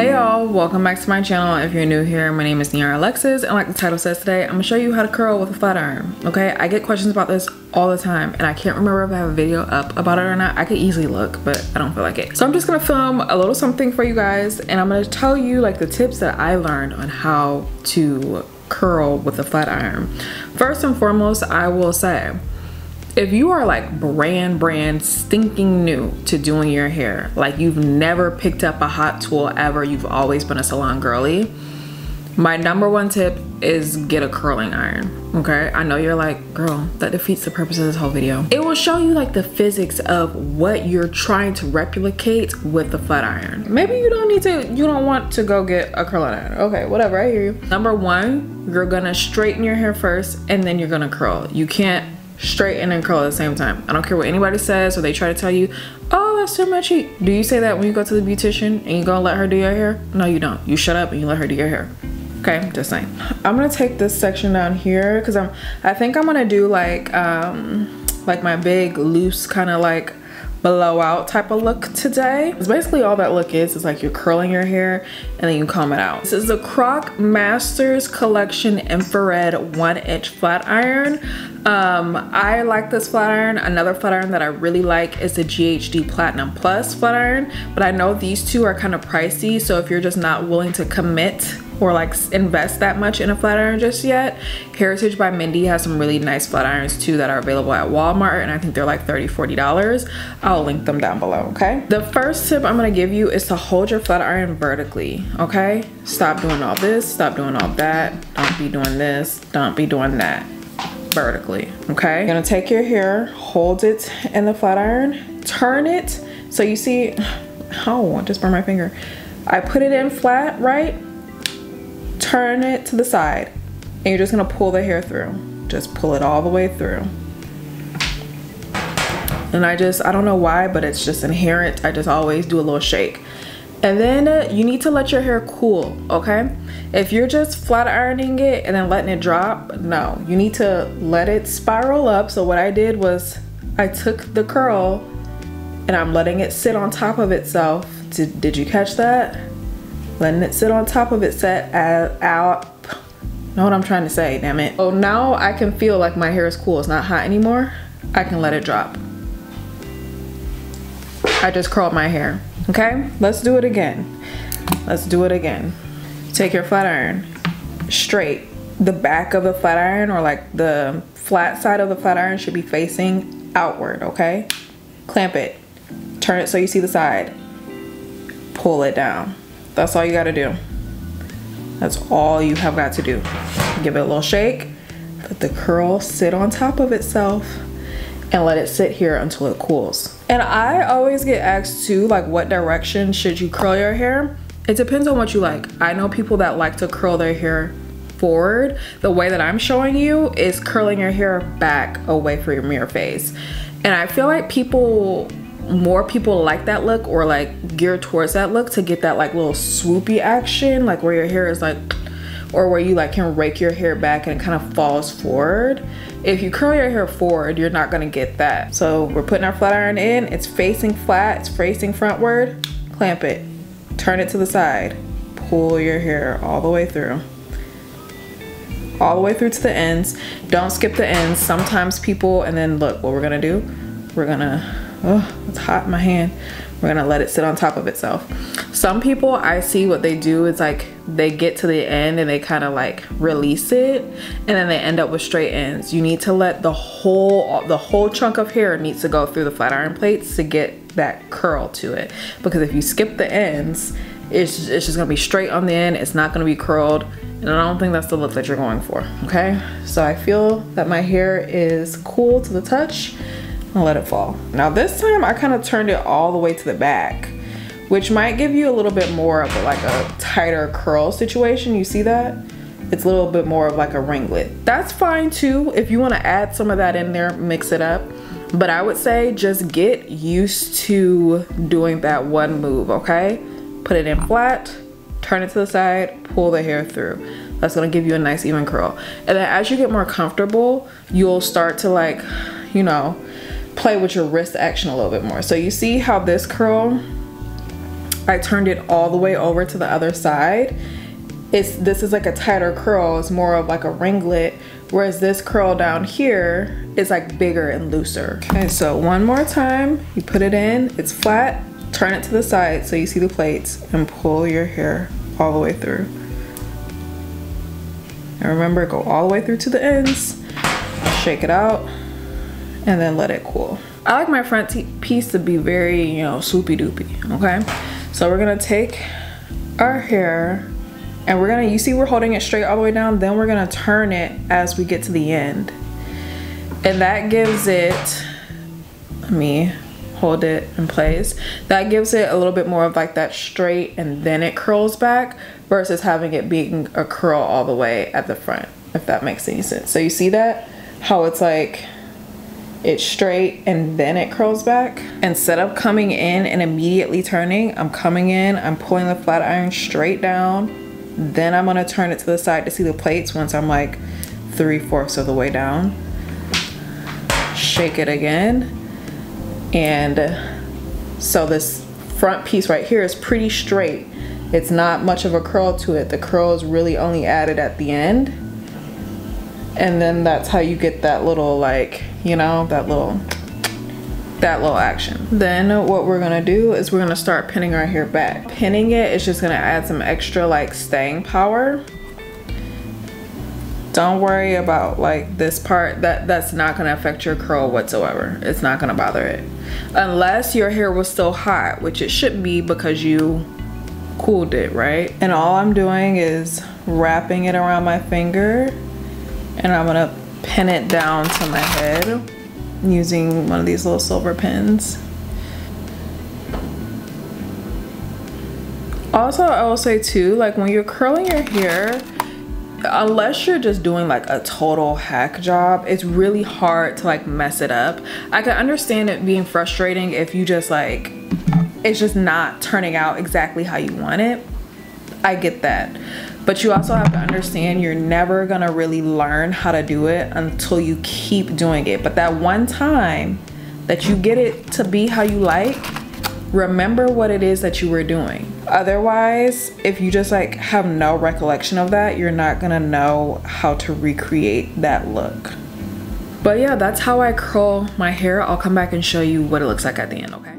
Hey y'all, welcome back to my channel. If you're new here, my name is Niara Alexis and like the title says today, I'm gonna show you how to curl with a flat iron, okay? I get questions about this all the time and I can't remember if I have a video up about it or not. I could easily look, but I don't feel like it. So I'm just gonna film a little something for you guys and I'm gonna tell you like the tips that I learned on how to curl with a flat iron. First and foremost, I will say, if you are like brand brand stinking new to doing your hair like you've never picked up a hot tool ever you've always been a salon girly my number one tip is get a curling iron okay? I know you're like girl that defeats the purpose of this whole video. It will show you like the physics of what you're trying to replicate with the flat iron. Maybe you don't need to you don't want to go get a curling iron. Okay whatever i hear you. Number one you're gonna straighten your hair first and then you're gonna curl. You can't straighten and curl at the same time. I don't care what anybody says or they try to tell you, oh, that's too much heat. Do you say that when you go to the beautician and you go and let her do your hair? No, you don't. You shut up and you let her do your hair. Okay, just saying. I'm gonna take this section down here because I'm, I think I'm gonna do like, um, like my big loose kind of like blowout type of look today. It's basically all that look is, is like you're curling your hair and then you comb it out. This is the Croc Masters Collection Infrared one inch flat iron. Um, I like this flat iron. Another flat iron that I really like is the GHD Platinum Plus flat iron, but I know these two are kind of pricey. So if you're just not willing to commit or like invest that much in a flat iron just yet. Heritage by Mindy has some really nice flat irons too that are available at Walmart and I think they're like $30, $40. I'll link them down below, okay? The first tip I'm gonna give you is to hold your flat iron vertically, okay? Stop doing all this, stop doing all that. Don't be doing this, don't be doing that vertically, okay? You're gonna take your hair, hold it in the flat iron, turn it. So you see, oh, I just burned my finger. I put it in flat, right? Turn it to the side and you're just gonna pull the hair through. Just pull it all the way through. And I just, I don't know why, but it's just inherent. I just always do a little shake. And then you need to let your hair cool, okay? If you're just flat ironing it and then letting it drop, no. You need to let it spiral up. So what I did was I took the curl and I'm letting it sit on top of itself. Did, did you catch that? Letting it sit on top of it set out. Know what I'm trying to say damn it. Oh now I can feel like my hair is cool. It's not hot anymore. I can let it drop. I just curled my hair. Okay? Let's do it again. Let's do it again. Take your flat iron straight. The back of the flat iron or like the flat side of the flat iron should be facing outward okay? Clamp it. Turn it so you see the side. Pull it down that's all you gotta do. That's all you have got to do. Give it a little shake, let the curl sit on top of itself, and let it sit here until it cools. And I always get asked too, like what direction should you curl your hair? It depends on what you like. I know people that like to curl their hair forward. The way that I'm showing you is curling your hair back away from your mirror face. And I feel like people more people like that look or like geared towards that look to get that like little swoopy action like where your hair is like or where you like can rake your hair back and it kind of falls forward. If you curl your hair forward you're not gonna get that. So we're putting our flat iron in. It's facing flat. It's facing frontward. Clamp it. Turn it to the side. Pull your hair all the way through. All the way through to the ends. Don't skip the ends. Sometimes people and then look what we're gonna do we're gonna oh, it's hot in my hand. We're gonna let it sit on top of itself. Some people I see what they do is like they get to the end and they kind of like release it and then they end up with straight ends. You need to let the whole the whole chunk of hair needs to go through the flat iron plates to get that curl to it. Because if you skip the ends, it's, it's just gonna be straight on the end. It's not gonna be curled. And I don't think that's the look that you're going for, okay? So I feel that my hair is cool to the touch let it fall. Now this time I kind of turned it all the way to the back, which might give you a little bit more of a, like a tighter curl situation. You see that? It's a little bit more of like a ringlet. That's fine too. If you want to add some of that in there, mix it up. But I would say just get used to doing that one move, okay? Put it in flat, turn it to the side, pull the hair through. That's gonna give you a nice even curl. And then as you get more comfortable, you'll start to like, you know, play with your wrist action a little bit more. So you see how this curl, I turned it all the way over to the other side. It's this is like a tighter curl. It's more of like a ringlet. Whereas this curl down here is like bigger and looser. Okay, so one more time, you put it in, it's flat, turn it to the side so you see the plates and pull your hair all the way through. And remember, go all the way through to the ends, shake it out, and then let it cool. I like my front piece to be very, you know, swoopy doopy, okay? So we're gonna take our hair and we're gonna, you see we're holding it straight all the way down, then we're gonna turn it as we get to the end. And that gives it, let me hold it in place. That gives it a little bit more of like that straight and then it curls back versus having it being a curl all the way at the front, if that makes any sense. So you see that? How it's like, it's straight and then it curls back. Instead of coming in and immediately turning, I'm coming in, I'm pulling the flat iron straight down, then I'm gonna turn it to the side to see the plates once I'm like three fourths of the way down. Shake it again. And so this front piece right here is pretty straight. It's not much of a curl to it. The curl is really only added at the end. And then that's how you get that little like, you know, that little that little action. Then what we're gonna do is we're gonna start pinning our hair back. Pinning it is just gonna add some extra like staying power. Don't worry about like this part, that that's not gonna affect your curl whatsoever. It's not gonna bother it. Unless your hair was still hot, which it should be because you cooled it, right? And all I'm doing is wrapping it around my finger and I'm gonna pin it down to my head using one of these little silver pins. Also, I will say too, like when you're curling your hair, unless you're just doing like a total hack job, it's really hard to like mess it up. I can understand it being frustrating if you just like, it's just not turning out exactly how you want it. I get that. But you also have to understand you're never gonna really learn how to do it until you keep doing it. But that one time that you get it to be how you like, remember what it is that you were doing. Otherwise, if you just like have no recollection of that, you're not gonna know how to recreate that look. But yeah, that's how I curl my hair. I'll come back and show you what it looks like at the end, okay?